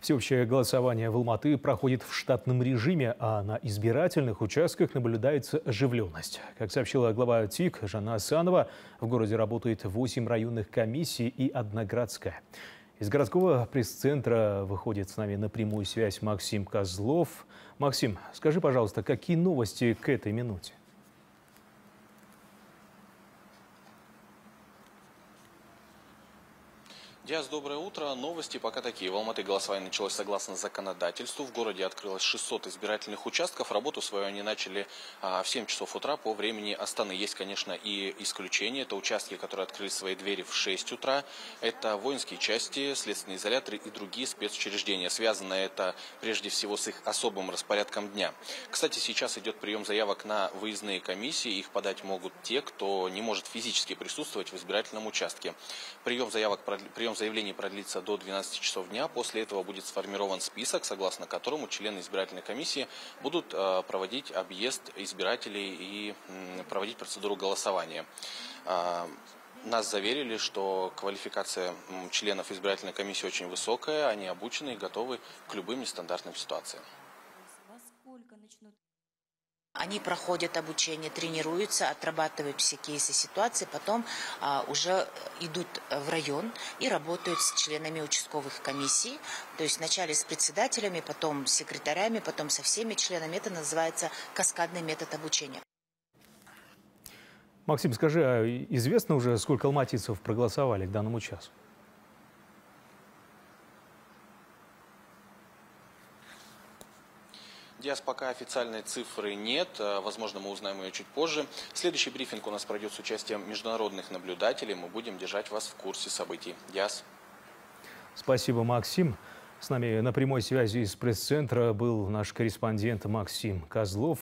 Всеобщее голосование в Алматы проходит в штатном режиме, а на избирательных участках наблюдается оживленность. Как сообщила глава ТИК Жанна Асанова, в городе работает 8 районных комиссий и одна городская. Из городского пресс-центра выходит с нами на прямую связь Максим Козлов. Максим, скажи, пожалуйста, какие новости к этой минуте? Диас, доброе утро. Новости пока такие. В Алматы голосование началось согласно законодательству. В городе открылось 600 избирательных участков. Работу свою они начали а, в 7 часов утра по времени Астаны. Есть, конечно, и исключения. Это участки, которые открыли свои двери в 6 утра. Это воинские части, следственные изоляторы и другие спецучреждения. Связано это прежде всего с их особым распорядком дня. Кстати, сейчас идет прием заявок на выездные комиссии. Их подать могут те, кто не может физически присутствовать в избирательном участке. Прием заявок, прием заявлений продлится до 12 часов дня. После этого будет сформирован список, согласно которому члены избирательной комиссии будут э, проводить объезд избирателей и проводить процедуру голосования. А, нас заверили, что квалификация членов избирательной комиссии очень высокая, они обучены и готовы к любым нестандартным ситуациям. Они проходят обучение, тренируются, отрабатывают все кейсы ситуации, потом а, уже идут в район и работают с членами участковых комиссий. То есть вначале с председателями, потом с секретарями, потом со всеми членами. Это называется каскадный метод обучения. Максим, скажи, а известно уже, сколько алматинцев проголосовали к данному часу? Диас, пока официальной цифры нет, э, возможно, мы узнаем ее чуть позже. Следующий брифинг у нас пройдет с участием международных наблюдателей. Мы будем держать вас в курсе событий. Диас. Спасибо, Максим. С нами на прямой связи из пресс-центра был наш корреспондент Максим Козлов.